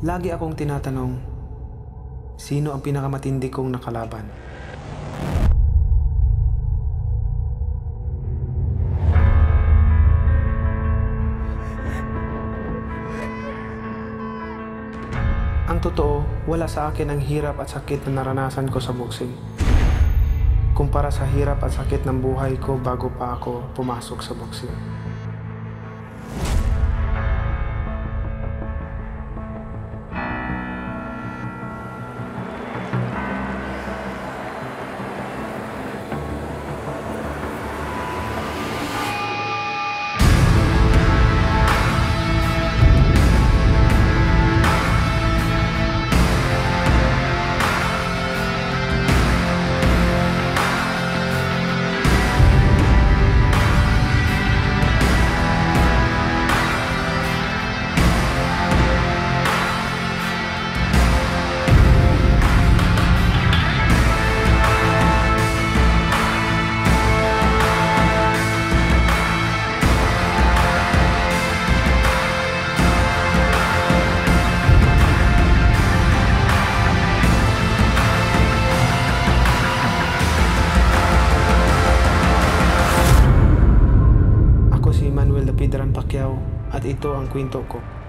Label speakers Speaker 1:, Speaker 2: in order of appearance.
Speaker 1: Lagi akong tinatanong, sino ang pinakamatindi kong nakalaban? Ang totoo, wala sa akin ang hirap at sakit na naranasan ko sa boxing. Kumpara sa hirap at sakit ng buhay ko bago pa ako pumasok sa boxing. Manuel Lapidran Pacquiao at ito ang kwento ko.